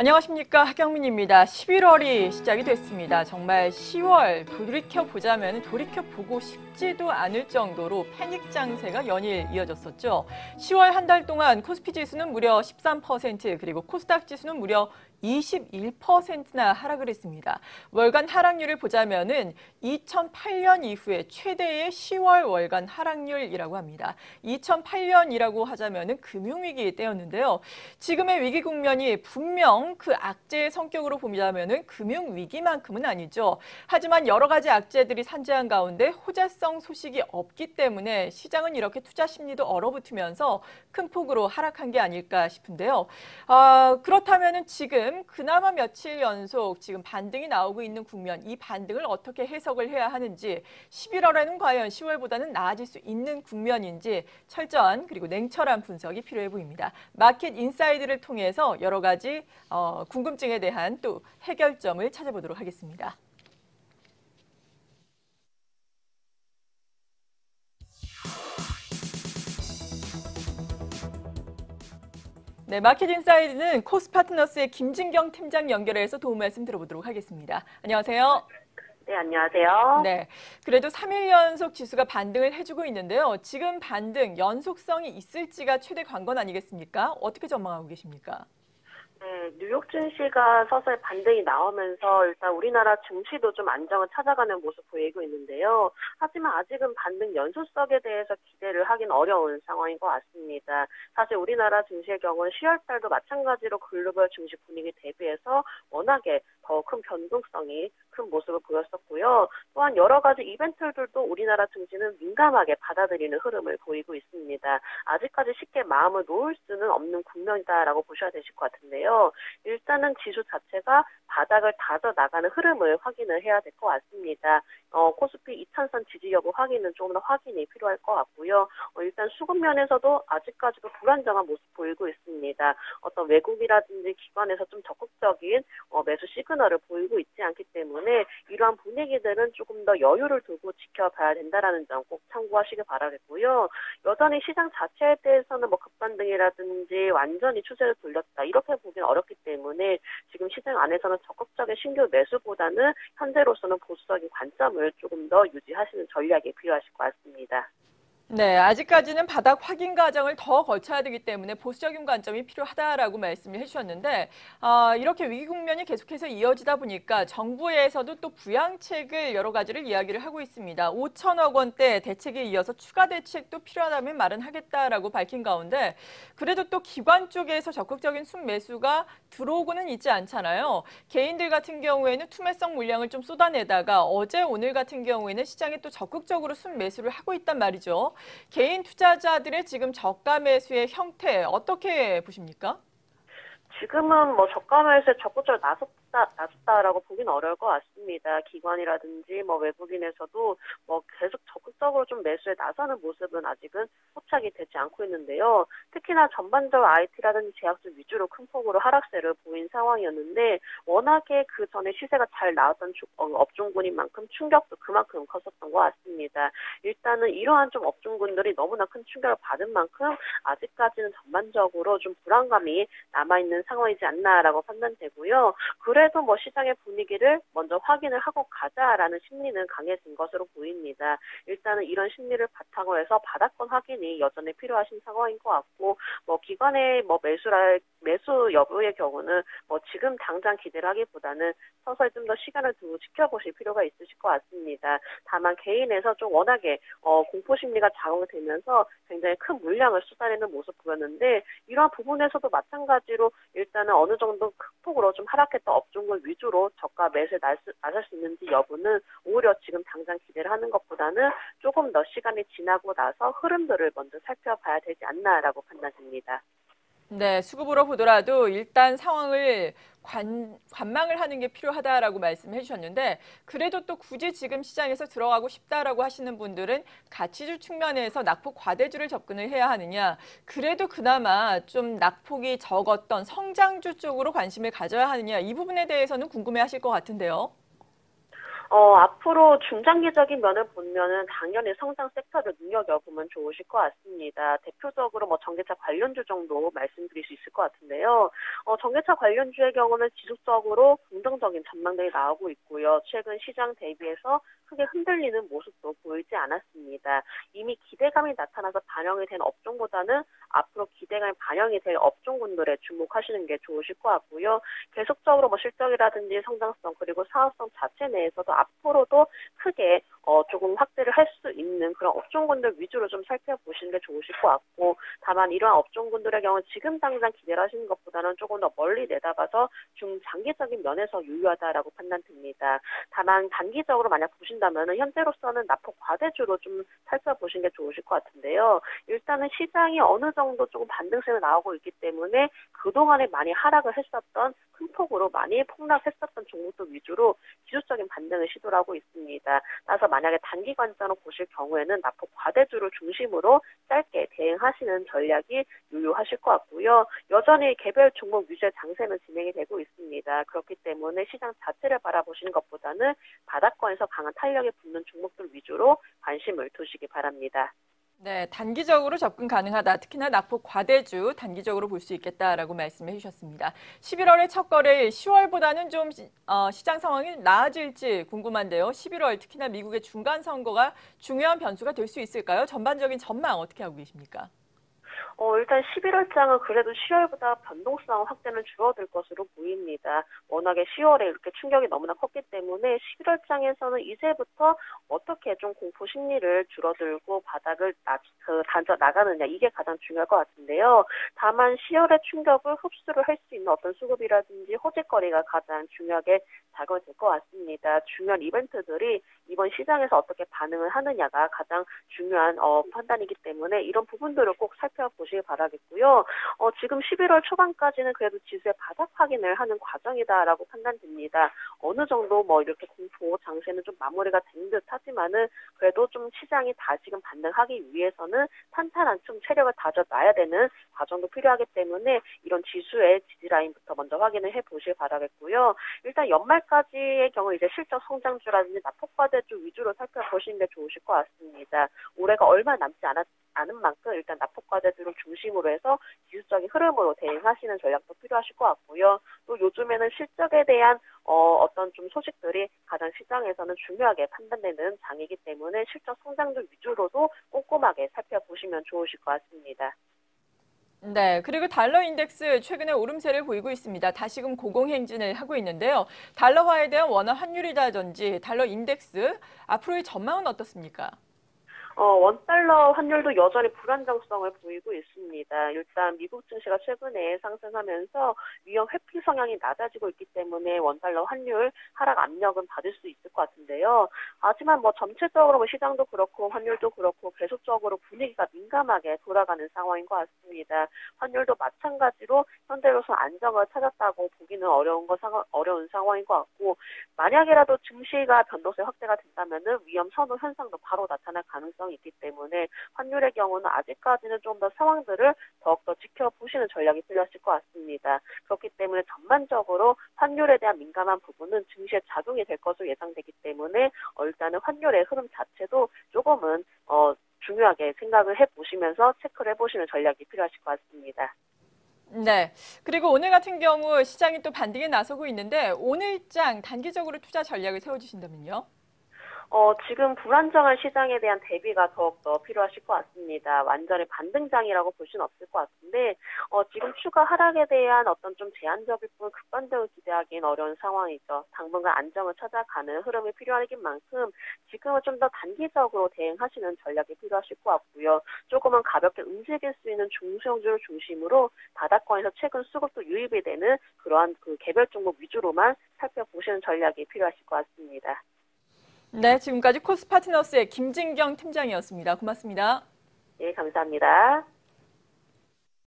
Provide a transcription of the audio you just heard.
안녕하십니까 하경민입니다. 11월이 시작이 됐습니다. 정말 10월 돌이켜 보자면 돌이켜 보고 싶지도 않을 정도로 패닉 장세가 연일 이어졌었죠. 10월 한 달 동안 코스피 지수는 무려 13% 그리고 코스닥 지수는 무려 21%나 하락을 했습니다. 월간 하락률을 보자면은 2008년 이후에 최대의 10월 월간 하락률이라고 합니다. 2008년이라고 하자면은 금융위기 때였는데요. 지금의 위기 국면이 분명 그 악재의 성격으로 보자면은 금융위기만큼은 아니죠. 하지만 여러 가지 악재들이 산재한 가운데 호재성 소식이 없기 때문에 시장은 이렇게 투자 심리도 얼어붙으면서 큰 폭으로 하락한 게 아닐까 싶은데요. 아, 그렇다면은 지금 지금 그나마 며칠 연속 지금 반등이 나오고 있는 국면, 이 반등을 어떻게 해석을 해야 하는지 11월에는 과연 10월보다는 나아질 수 있는 국면인지 철저한 그리고 냉철한 분석이 필요해 보입니다. 마켓 인사이드를 통해서 여러 가지 어, 궁금증에 대한 또 해결점을 찾아보도록 하겠습니다. 네, 마켓 인사이드는 코스 파트너스의 김진경 팀장 연결해서 도움 말씀 들어보도록 하겠습니다. 안녕하세요. 네, 안녕하세요. 네, 그래도 3일 연속 지수가 반등을 해주고 있는데요. 지금 반등 연속성이 있을지가 최대 관건 아니겠습니까? 어떻게 전망하고 계십니까? 네, 뉴욕 증시가 서서히 반등이 나오면서 일단 우리나라 증시도 좀 안정을 찾아가는 모습 보이고 있는데요. 하지만 아직은 반등 연속성에 대해서 기대를 하긴 어려운 상황인 것 같습니다. 사실 우리나라 증시의 경우는 10월달도 마찬가지로 글로벌 증시 분위기 대비해서 워낙에 더 큰 변동성이 큰 모습을 보였었고요. 또한 여러 가지 이벤트들도 우리나라 증시는 민감하게 받아들이는 흐름을 보이고 있습니다. 아직까지 쉽게 마음을 놓을 수는 없는 국면이다라고 보셔야 되실 것 같은데요. 일단은 지수 자체가 바닥을 다져 나가는 흐름을 확인을 해야 될 것 같습니다. 어, 코스피 2000선 지지 여부 확인은 조금 더 확인이 필요할 것 같고요. 어, 일단 수급 면에서도 아직까지도 불안정한 모습 보이고 있습니다. 어떤 외국이라든지 기관에서 좀 적극적인 어, 매수 시그널을 보이고 있지 않기 때문에 이러한 분위기들은 조금 더 여유를 두고 지켜봐야 된다라는 점 꼭 참고하시길 바라겠고요. 여전히 시장 자체에 대해서는 뭐 급반등이라든지 완전히 추세를 돌렸다 이렇게 보기는 어렵기 때문에 지금 시장 안에서는 적극적인 신규 매수보다는 현재로서는 보수적인 관점을 조금 더 유지하시는 전략이 필요하실 것 같습니다. 네, 아직까지는 바닥 확인 과정을 더 거쳐야 되기 때문에 보수적인 관점이 필요하다라고 말씀을 해주셨는데 어, 이렇게 위기 국면이 계속해서 이어지다 보니까 정부에서도 또 부양책을 여러 가지를 이야기를 하고 있습니다. 5천억 원대 대책에 이어서 추가 대책도 필요하다면 말은 하겠다라고 밝힌 가운데 그래도 또 기관 쪽에서 적극적인 순매수가 들어오고는 있지 않잖아요. 개인들 같은 경우에는 투매성 물량을 좀 쏟아내다가 어제 오늘 같은 경우에는 시장에 또 적극적으로 순매수를 하고 있단 말이죠. 개인 투자자들의 지금 저가 매수의 형태 어떻게 보십니까? 지금은 뭐 저가 매수에 적극적으로 나섰다, 나섰다라고 보기는 어려울 것 같습니다. 기관이라든지 뭐 외국인에서도 뭐 계속 적극적으로 좀 매수에 나서는 모습은 아직은 포착이 되지 않고 있는데요. 특히나 전반적으로 IT라든지 제약주 위주로 큰 폭으로 하락세를 보인 상황이었는데 워낙에 그 전에 시세가 잘 나왔던 어, 업종군인 만큼 충격도 그만큼 컸었던 것 같습니다. 일단은 이러한 좀 업종군들이 너무나 큰 충격을 받은 만큼 아직까지는 전반적으로 좀 불안감이 남아있는 상황이지 않나라고 판단되고요. 그래도 뭐 시장의 분위기를 먼저 확인을 하고 가자라는 심리는 강해진 것으로 보입니다. 일단은 이런 심리를 바탕으로 해서 바닥권 확인이 여전히 필요하신 상황인 것 같고 뭐 기관의 뭐 매수라 매수 여부의 경우는 뭐 지금 당장 기대를 하기보다는 서서히 좀 더 시간을 두고 지켜보실 필요가 있으실 것 같습니다. 다만 개인에서 좀 워낙에 어, 공포 심리가 작용되면서 굉장히 큰 물량을 쏟아내는 모습 보였는데 이러한 부분에서도 마찬가지로 일단은 어느 정도 극폭으로 좀 하락했던 업종을 위주로 저가 매수에 나설 수 있는지 여부는 오히려 지금 당장 기대를 하는 것보다는 조금 더 시간이 지나고 나서 흐름들을 먼저 살펴봐야 되지 않나라고 판단됩니다. 네, 수급으로 보더라도 일단 상황을 관, 관망을 하는 게 필요하다라고 말씀해 주셨는데 그래도 또 굳이 지금 시장에서 들어가고 싶다라고 하시는 분들은 가치주 측면에서 낙폭 과대주를 접근을 해야 하느냐 그래도 그나마 좀 낙폭이 적었던 성장주 쪽으로 관심을 가져야 하느냐 이 부분에 대해서는 궁금해 하실 것 같은데요. 어, 앞으로 중장기적인 면을 보면은 당연히 성장 섹터를 눈여겨보면 좋으실 것 같습니다. 대표적으로 뭐 전기차 관련주 정도 말씀드릴 수 있을 것 같은데요. 어, 전기차 관련주의 경우는 지속적으로 긍정적인 전망들이 나오고 있고요. 최근 시장 대비해서 크게 흔들리는 모습도 보이지 않았습니다. 이미 기대감이 나타나서 반영이 된 업종보다는 앞으로 기대감이 반영이 될 업종군들에 주목하시는 게 좋으실 것 같고요. 계속적으로 뭐 실적이라든지 성장성 그리고 사업성 자체 내에서도 앞으로도 크게 어, 조금 확대를 할 수 있는 그런 업종군들 위주로 좀 살펴보시는 게 좋으실 것 같고 다만 이러한 업종군들의 경우 지금 당장 기대를 하시는 것보다는 조금 더 멀리 내다봐서 중장기적인 면에서 유효하다라고 판단됩니다. 다만 단기적으로 만약 보신다면 현재로서는 납폭 과대주로 좀 살펴보시는 게 좋으실 것 같은데요. 일단은 시장이 어느 정도 조금 반등세가 나오고 있기 때문에 그동안에 많이 하락을 했었던 큰 폭으로 많이 폭락했었던 종목들 위주로 기술적인 반등을 시도를 하고 있습니다. 따라서 만약에 단기 관점으로 보실 경우에는 납폭 과대주를 중심으로 짧게 대응하시는 전략이 유효하실 것 같고요. 여전히 개별 종목 위주의 장세는 진행이 되고 있습니다. 그렇기 때문에 시장 자체를 바라보시는 것보다는 바닥권에서 강한 탄력이 붙는 종목들 위주로 관심을 두시기 바랍니다. 네, 단기적으로 접근 가능하다. 특히나 낙폭 과대주 단기적으로 볼 수 있겠다라고 말씀해 주셨습니다. 11월의 첫 거래일 10월보다는 좀 어, 시장 상황이 나아질지 궁금한데요. 11월 특히나 미국의 중간 선거가 중요한 변수가 될 수 있을까요? 전반적인 전망 어떻게 하고 계십니까? 어, 일단 11월장은 그래도 10월보다 변동성 확대는 줄어들 것으로 보입니다. 워낙에 10월에 이렇게 충격이 너무나 컸기 때문에 11월장에서는 이제부터 어떻게 좀 공포 심리를 줄어들고 바닥을 나, 그, 단져 나가느냐 이게 가장 중요할 것 같은데요. 다만 10월의 충격을 흡수를 할 수 있는 어떤 수급이라든지 호재거리가 가장 중요하게 작용이 될 것 같습니다. 중요한 이벤트들이 이번 시장에서 어떻게 반응을 하느냐가 가장 중요한 어, 판단이기 때문에 이런 부분들을 꼭 살펴보시 길 바라겠고요. 어, 지금 11월 초반까지는 그래도 지수의 바닥 확인을 하는 과정이다라고 판단됩니다. 어느 정도 뭐 이렇게 공포 장세는 좀 마무리가 된 듯 하지만은 그래도 좀 시장이 다시금 반등하기 위해서는 탄탄한 좀 체력을 다져놔야 되는 과정도 필요하기 때문에 이런 지수의 지지라인부터 먼저 확인을 해 보실 바라겠고요. 일단 연말까지의 경우 이제 실적 성장주라든지 납폭과대주 위주로 살펴보시는 게 좋으실 것 같습니다. 올해가 얼마 남지 않았, 않은 만큼 일단 납폭과대주를 중심으로 해서 기술적인 흐름으로 대응하시는 전략도 필요하실 것 같고요. 또 요즘에는 실적에 대한 어, 어떤 좀 소식들이 가장 시장에서는 중요하게 판단되는 장이기 때문에 실적 성장률 위주로도 꼼꼼하게 살펴보시면 좋으실 것 같습니다. 네, 그리고 달러 인덱스 최근에 오름세를 보이고 있습니다. 다시금 고공행진을 하고 있는데요. 달러화에 대한 원화 환율이라든지 달러 인덱스 앞으로의 전망은 어떻습니까? 어, 원달러 환율도 여전히 불안정성을 보이고 있습니다. 일단 미국 증시가 최근에 상승하면서 위험 회피 성향이 낮아지고 있기 때문에 원달러 환율 하락 압력은 받을 수 있을 것 같은데요. 하지만 뭐 전체적으로 뭐 시장도 그렇고 환율도 그렇고 계속적으로 분위기가 민감하게 돌아가는 상황인 것 같습니다. 환율도 마찬가지로 현재로서 안정을 찾았다고 보기는 어려운 거 상황, 어려운 상황인 것 같고 만약이라도 증시가 변동세 확대가 된다면은 위험 선호 현상도 바로 나타날 가능성이 상황이 있기 때문에 환율의 경우는 아직까지는 좀 더 상황들을 더욱더 지켜보시는 전략이 필요하실 것 같습니다. 그렇기 때문에 전반적으로 환율에 대한 민감한 부분은 증시에 작용이 될 것으로 예상되기 때문에 어, 일단은 환율의 흐름 자체도 조금은 어, 중요하게 생각을 해보시면서 체크를 해보시는 전략이 필요하실 것 같습니다. 네. 그리고 오늘 같은 경우 시장이 또 반등에 나서고 있는데 오늘장 단기적으로 투자 전략을 세워주신다면요? 어, 지금 불안정한 시장에 대한 대비가 더욱더 필요하실 것 같습니다. 완전히 반등장이라고 볼 수는 없을 것 같은데, 어, 지금 추가 하락에 대한 어떤 좀 제한적일 뿐 극반등을 기대하기는 어려운 상황이죠. 당분간 안정을 찾아가는 흐름이 필요한 만큼 지금은 좀 더 단기적으로 대응하시는 전략이 필요하실 것 같고요. 조금은 가볍게 움직일 수 있는 중소형주를 중심으로 바닥권에서 최근 수급도 유입이 되는 그러한 그 개별 종목 위주로만 살펴보시는 전략이 필요하실 것 같습니다. 네, 지금까지 코스파트너스의 김진경 팀장이었습니다. 고맙습니다. 예, 감사합니다.